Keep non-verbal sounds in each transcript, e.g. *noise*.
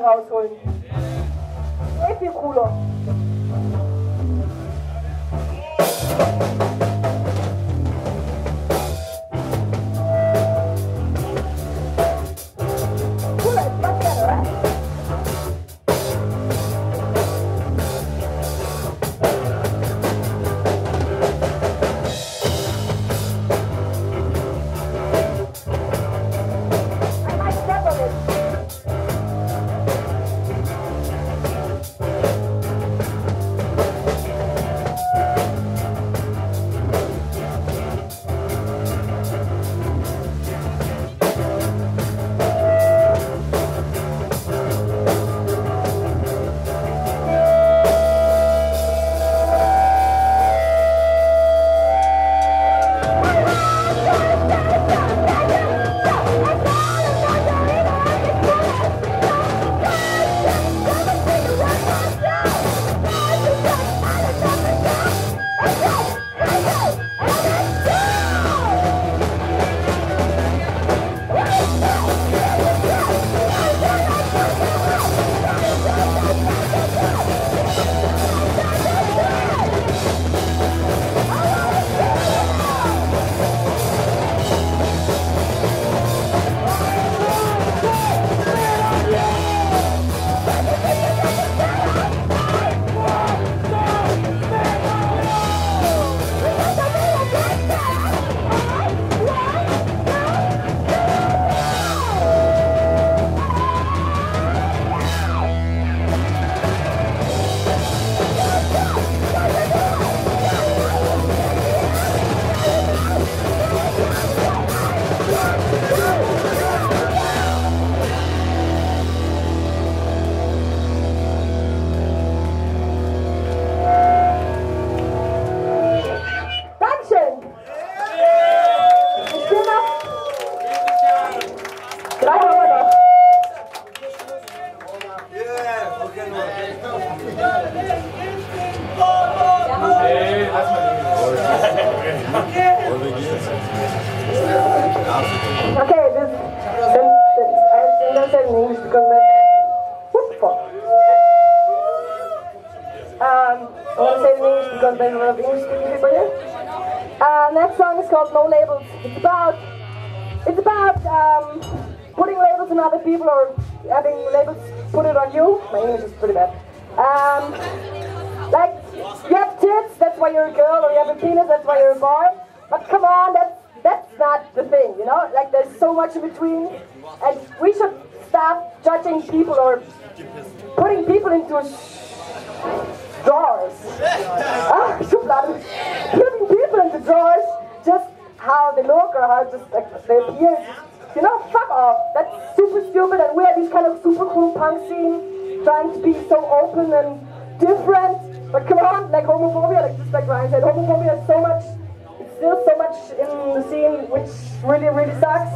Rausholen. Sehr viel. Cooler Uh, next song is called No Labels. It's about it's about um, putting labels on other people or having labels put it on you. My English is pretty bad. Um, like you have tits, that's why you're a girl, or you have a penis, that's why you're a boy. But come on, that's that's not the thing, you know. Like there's so much in between, and we should stop judging people or putting people into drawers. Ah. *laughs* how they look or how just like they appear. You know, fuck off. That's super stupid and we are this kind of super cool punk scene trying to be so open and different. But come on, like homophobia, like just like Ryan said, homophobia is so much it's still so much in the scene which really, really sucks.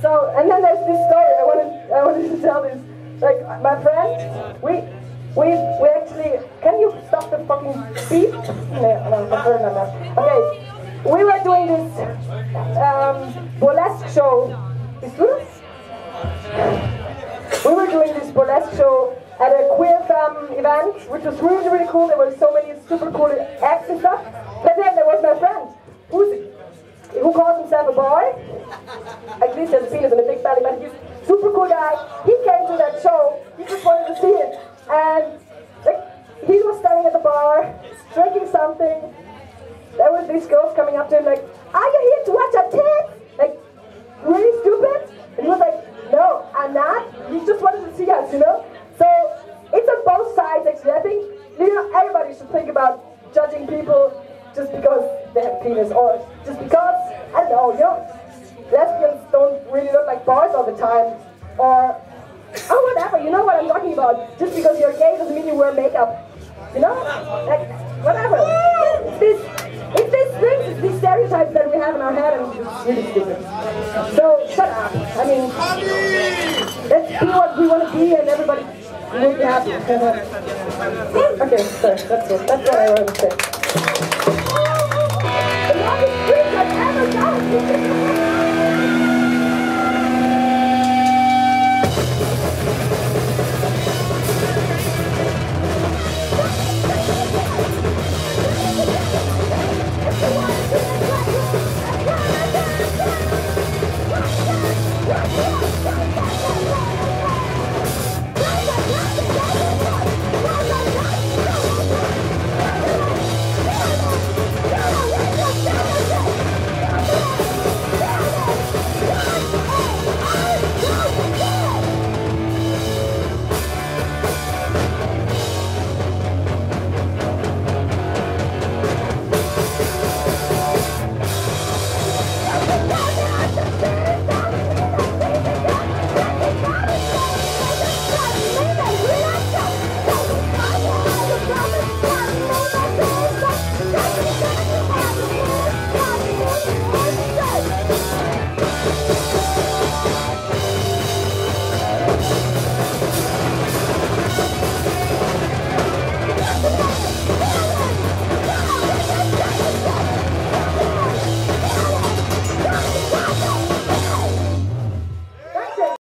So and then there's this story I wanted I wanted to tell this. Like my friend, we we we actually can you stop the fucking beep? *laughs* No, no, no, no, no. Okay. We were doing this um, burlesque show. We were doing this burlesque show at a queer femme event, which was really, really cool. There were so many super cool acts and stuff. But then there was my friend, who's, who calls himself a boy. At least has a penis and a big belly, but he's super cool guy. He came to that show. He just wanted to see it. And like, he was standing at the bar, drinking something. There was these girls coming up to him like, are you here to watch our tits? Like, really stupid? And he was like, no, I'm not. He just wanted to see us, you know? So it's on both sides actually. I think you know everybody should think about judging people just because they have penis or just because I don't know, you know, lesbians don't really look like boys all the time. Or or whatever, you know what I'm talking about. Just because you're gay doesn't mean you wear makeup. You know? Like whatever. This these things, it's these stereotypes that we have in our head and it's really stupid. So shut up. I mean we want to be and everybody will be happy. okay, sorry, that's it. That's what I wanted to say. The longest speech I've ever done.